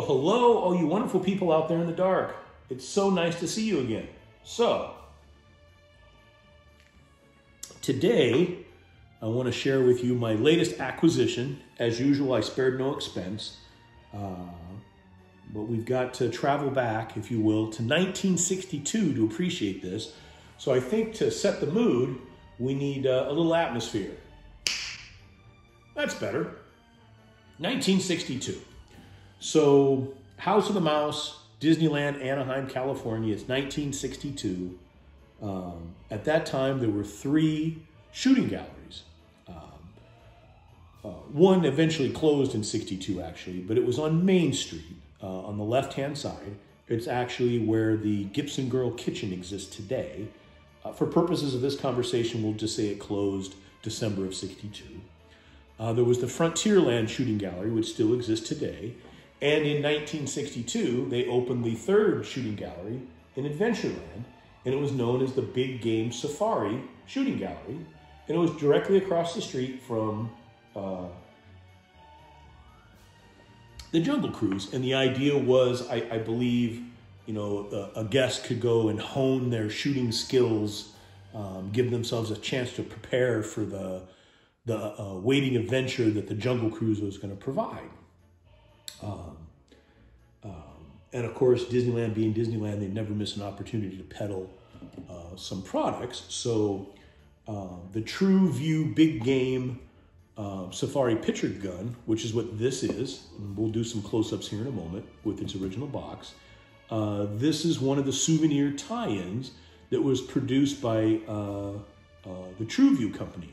Well, hello, all you wonderful people out there in the dark. It's so nice to see you again. So, today I want to share with you my latest acquisition. As usual, I spared no expense. Uh, but we've got to travel back, if you will, to 1962 to appreciate this. So I think to set the mood, we need uh, a little atmosphere. That's better. 1962. So, House of the Mouse, Disneyland, Anaheim, California. It's 1962. Um, at that time, there were three shooting galleries. Um, uh, one eventually closed in 62, actually, but it was on Main Street uh, on the left hand side. It's actually where the Gibson Girl Kitchen exists today. Uh, for purposes of this conversation, we'll just say it closed December of 62. Uh, there was the Frontierland Shooting Gallery, which still exists today. And in 1962, they opened the third shooting gallery in Adventureland, and it was known as the Big Game Safari Shooting Gallery. And it was directly across the street from uh, the Jungle Cruise. And the idea was, I, I believe, you know, a, a, guest could go and hone their shooting skills, um, give themselves a chance to prepare for the the uh, waiting adventure that the Jungle Cruise was going to provide. Um, um, and of course, Disneyland being Disneyland, they never miss an opportunity to peddle uh, some products. So uh, the Tru Vue Big Game uh, Safari Picture Gun, which is what this is, we'll do some close-ups here in a moment with its original box. Uh, this is one of the souvenir tie-ins that was produced by uh, uh, the Tru Vue Company.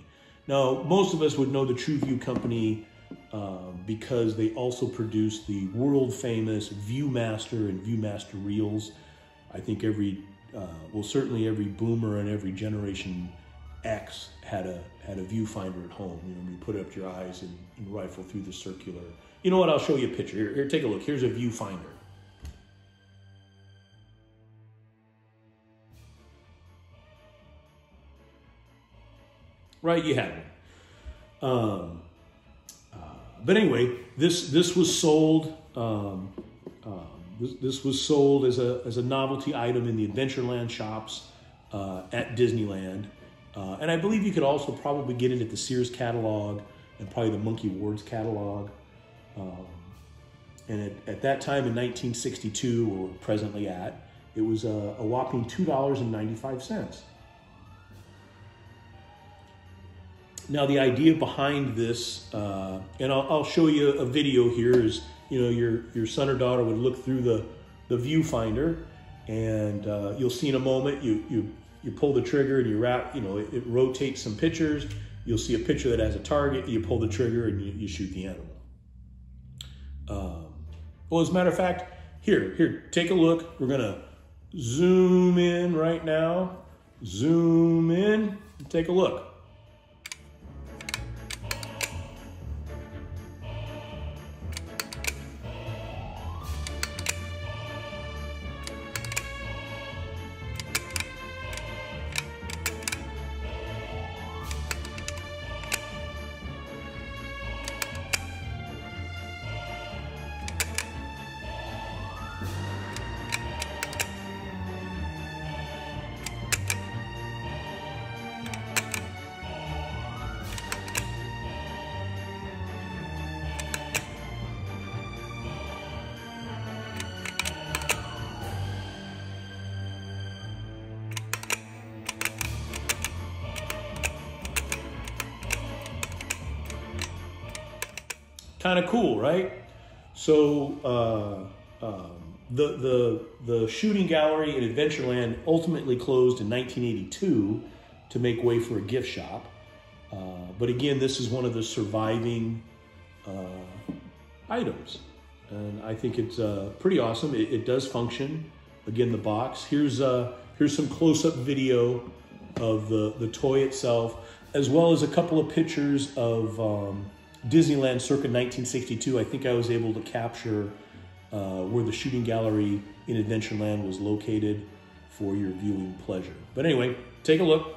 Now, most of us would know the Tru Vue Company uh, because they also produce the world famous Viewmaster and Viewmaster reels. I think every, uh, well, certainly every boomer and every generation X had a had a viewfinder at home. You know, you put up your eyes and, and rifle through the circular. You know what? I'll show you a picture. Here, here, take a look. Here's a viewfinder. Right, you have one. Um, but anyway, this this was sold. Um, um, this, this, was sold as a as a novelty item in the Adventureland shops uh, at Disneyland. Uh, and I believe you could also probably get it at the Sears catalog and probably the Monkey Ward's catalog. Um, and at, at, that time in 1962, or presently at, it was a, a whopping $2.95. Now, the idea behind this, uh, and I'll, I'll, show you a video here, is you know your your son or daughter would look through the the viewfinder, and uh, you'll see in a moment you you you pull the trigger and you wrap, you know, it, it, rotates some pictures. You'll see a picture that has a target. You pull the trigger and you, you shoot the animal. Um, well, as a matter of fact, here, here, take a look. We're gonna zoom in right now. Zoom in. Take a look. Kind of cool, right? So uh, um, the the the shooting gallery in Adventureland ultimately closed in 1982 to make way for a gift shop. Uh, but again, this is one of the surviving uh, items, and I think it's uh, pretty awesome. It, it, does function. Again, the box. Here's uh, here's some close-up video of the the toy itself, as well as a couple of pictures of. Um, Disneyland circa 1962, I think I was able to capture uh, where the shooting gallery in Adventureland was located for your viewing pleasure. But anyway, take a look.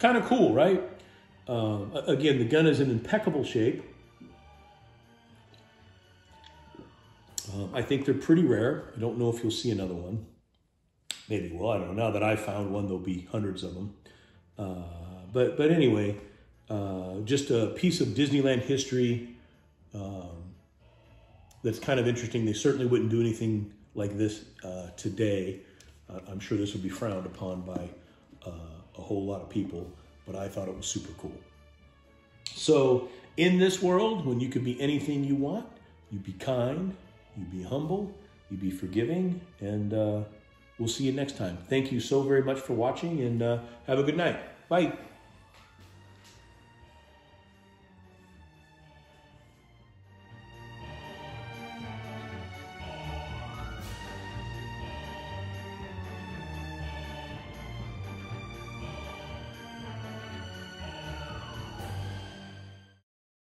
Kind of cool, right? Uh, again, the gun is in impeccable shape. Uh, I think they're pretty rare. I don't know if you'll see another one. Maybe, well, I don't know. Now that I found one, there'll be hundreds of them. Uh, but, but anyway, uh, just a piece of Disneyland history um, that's kind of interesting. They certainly wouldn't do anything like this uh, today. Uh, I'm sure this would be frowned upon by a whole lot of people, but I thought it was super cool. So, in this world, when you could be anything you want, you be kind, you be humble, you be forgiving, and uh, we'll see you next time. Thank you so very much for watching, and uh, have a good night. Bye.